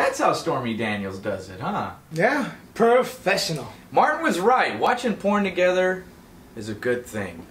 That's how Stormy Daniels does it, huh? Yeah, professional. Martin was right. Watching porn together is a good thing.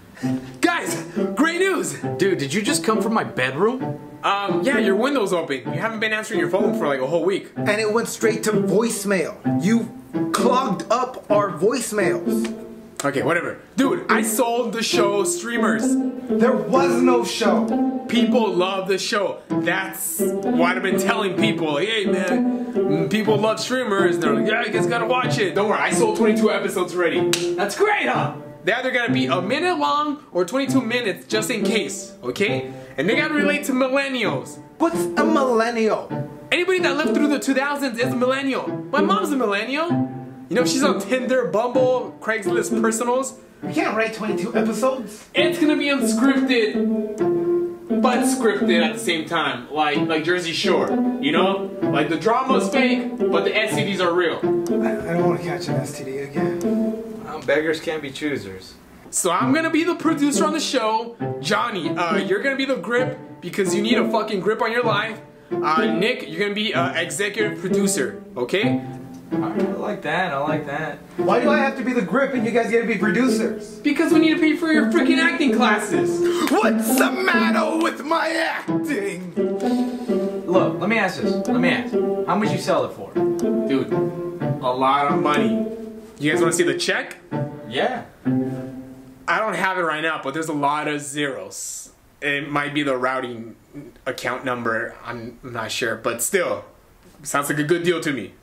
Guys, great news! Dude, did you just come from my bedroom? Um, yeah, your window's open. You haven't been answering your phone for like a whole week. And it went straight to voicemail. You clogged up our voicemails. Okay, whatever. Dude, I sold the show streamers. There was no show. People love the show. That's what I've been telling people. Hey, man, people love streamers. They're like, yeah, you guys gotta watch it. Don't worry, I sold 22 episodes already. That's great, huh? They're either gonna be a minute long or 22 minutes just in case, okay? And they gotta relate to millennials. What's a millennial? Anybody that lived through the 2000s is a millennial. My mom's a millennial. You know, she's on Tinder, Bumble, Craigslist Personals. You can't write 22 episodes. It's gonna be unscripted, but scripted at the same time, like like Jersey Shore. You know, like the drama's fake, but the STDs are real. I, I don't want to catch an STD again. Well, beggars can't be choosers. So I'm gonna be the producer on the show. Johnny, uh, you're gonna be the grip because you need a fucking grip on your life. Uh, Nick, you're gonna be uh, executive producer, okay? Alright, I like that. I like that. Why do I have to be the grip and you guys get to be producers? Because we need to pay for your freaking acting classes. What's the matter with my acting? Look, let me ask this. Let me ask. How much you sell it for? Dude, a lot of money. You guys wanna see the check? Yeah. I don't have it right now, but there's a lot of zeros. It might be the routing account number. I'm not sure, but still, sounds like a good deal to me.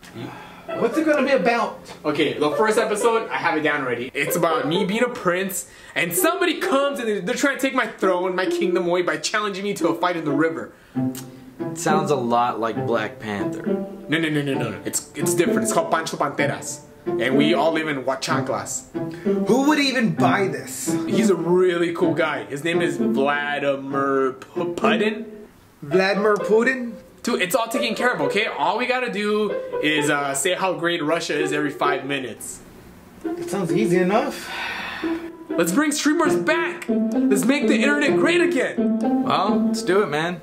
What's it gonna be about? Okay, the first episode, I have it down already. It's about me being a prince, and somebody comes and they're, they're trying to take my throne, my kingdom away by challenging me to a fight in the river. It sounds a lot like Black Panther. No, no, no, no, no. It's it's different. It's called Pancho Panteras, and we all live in Huachanclas. Who would even buy this? He's a really cool guy. His name is Vladimir P- Putin. Vladimir Putin? Dude, it's all taken care of, okay? All we gotta do is uh, say how great Russia is every five minutes. It sounds easy enough. Let's bring streamers back. Let's make the internet great again. Well, let's do it, man.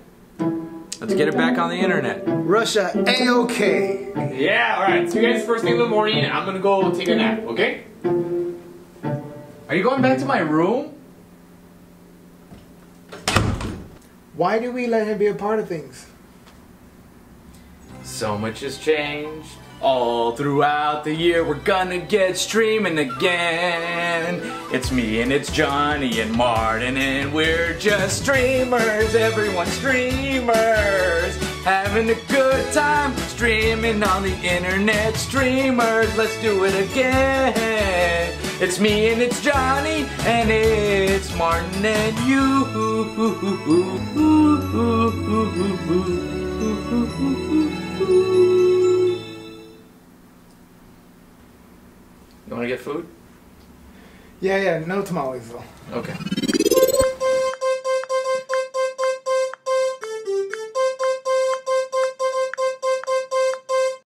Let's get it back on the internet. Russia A-OK. Yeah, all right. See you guys first thing in the morning. I'm gonna go take a nap, okay? Are you going back to my room? Why do we let him be a part of things? So much has changed. All throughout the year, we're gonna get streaming again. It's me and it's Johnny and Martin, and we're just streamers. Everyone streamers. Having a good time streaming on the internet. Streamers, let's do it again. It's me and it's Johnny, and it's Martin and you. You wanna get food? Yeah, yeah, no tamales though. Okay.